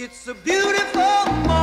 It's a beautiful morning.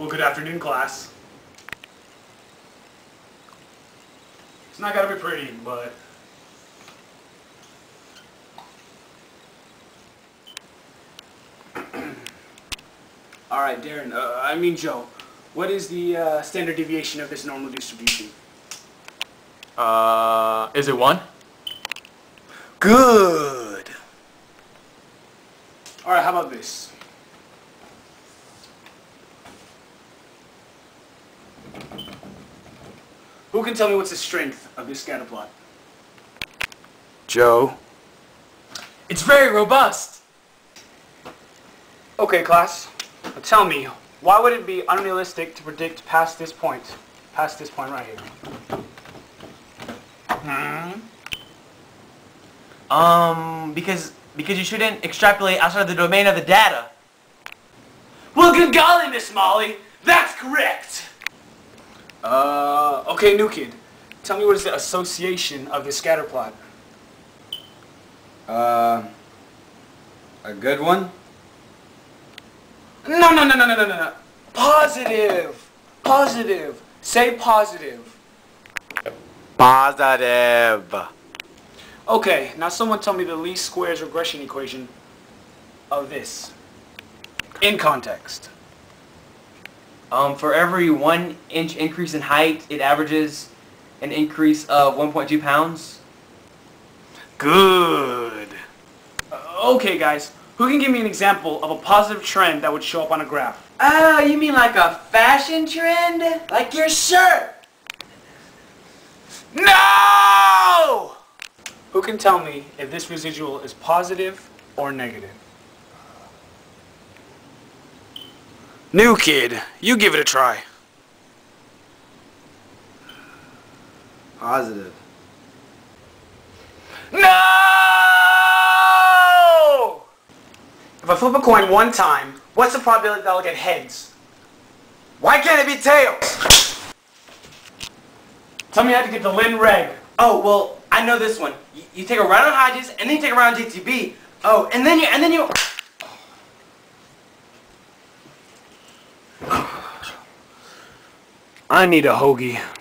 Well, good afternoon, class. It's not gotta be pretty, but. Alright, Darren, uh, I mean Joe, what is the uh, standard deviation of this normal distribution? Uh, is it one? Good! Alright, how about this? Who can tell me what's the strength of this scatter plot? Joe. It's very robust. Okay, class. Now tell me, why would it be unrealistic to predict past this point? Past this point right here. Hmm? Um, because because you shouldn't extrapolate outside of the domain of the data. Well, good golly, Miss Molly, that's correct. Uh, okay, new kid. Tell me what is the association of the scatter plot? Uh, a good one? No, no, no, no, no, no, no, no. Positive. Positive. Say positive. Positive. Okay, now someone tell me the least squares regression equation of this. In context. Um, for every one inch increase in height, it averages an increase of 1.2 pounds. Good. Uh, okay, guys. Who can give me an example of a positive trend that would show up on a graph? Oh, you mean like a fashion trend? Like your shirt? No! Who can tell me if this residual is positive or negative? New kid, you give it a try. Positive. No! If I flip a coin one time, what's the probability that I'll get heads? Why can't it be tails? Tell me how to get the Lin Reg. Oh, well, I know this one. You, you take a round on Hodges, and then you take a round on GTB. Oh, and then you, and then you... I need a hoagie.